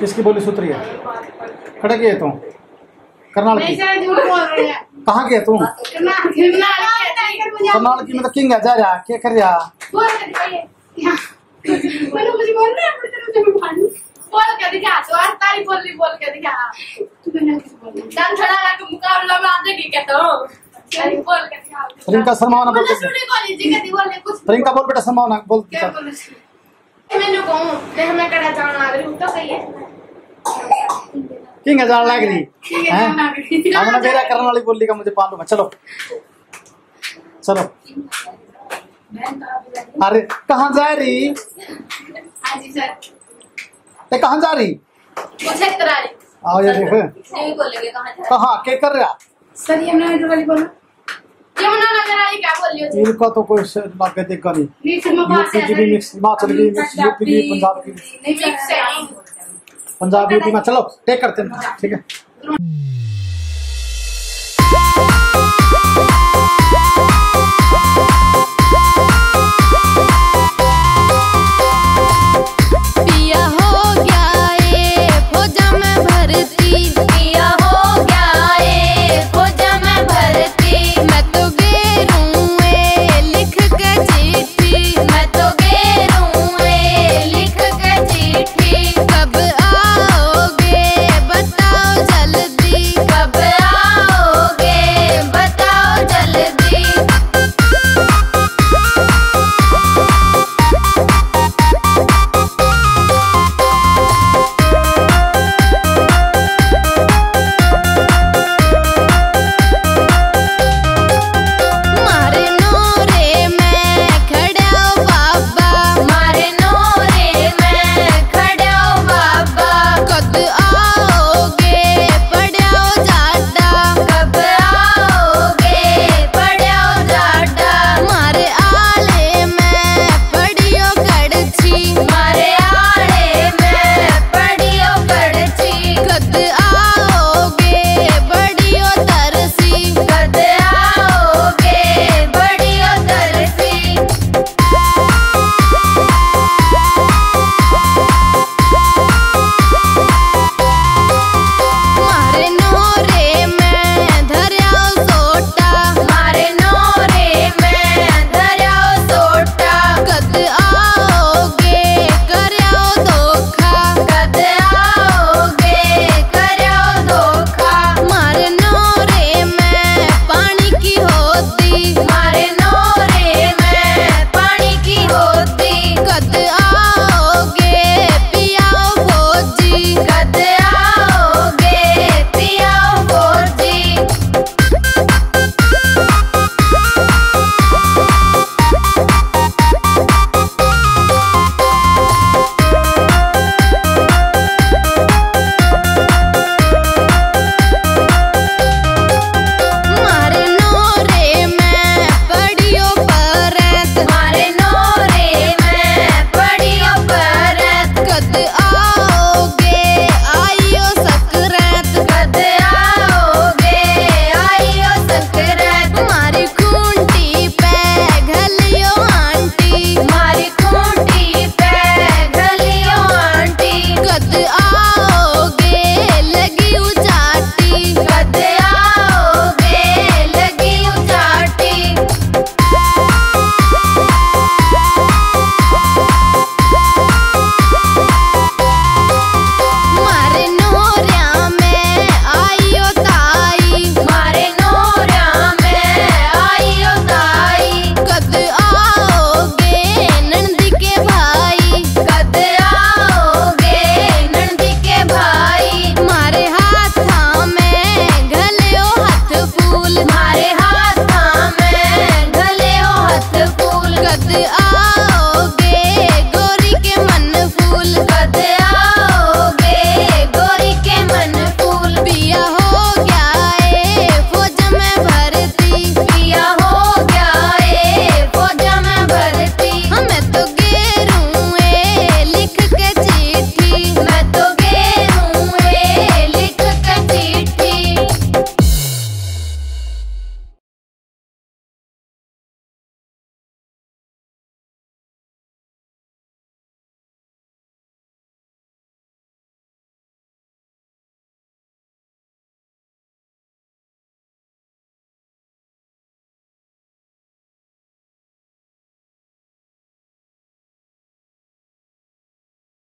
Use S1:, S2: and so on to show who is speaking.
S1: किसकी बोली सूत्री है? खड़ा की। है। तू करनाल की। कहाँ की है तू
S2: करना करना
S1: करनाल की मतलब किंग है जा रहा क्या कर रहा?
S2: बोल के पानी बोल दिखा तो आज तारी बोल ली बोल के दिखा। तू बोल
S3: छड़ा के मुकाबला में आते की कहते हो
S2: तारी बोल के दिखा।
S1: प्रियंका शर्मा बोल
S2: के
S1: प्रियंका बोल बेटा शर्मा बोल
S2: मैंने कहूँ देख मैं कड़ा जाना आ रही हूँ तो सही है।
S1: किंग है जान लग रही।
S2: है।
S1: हमने मेरा करने वाली बोली का मुझे है चलो। चलो। अरे कहाँ जा रही?
S2: हाँ
S1: ते कहाँ जा रही? आओ ये देख।
S3: कहाँ जा
S1: के कर रहा
S2: सर ये मैंने वाली बोला।
S1: इनका तो कोई बात देखा नहीं यूपी की भी मिक्स हिमाचल की मिक्स यूपी की पंजाब की
S2: नहीं मिक्स
S1: पंजाब यूपी में चलो टेक करते हैं ठीक है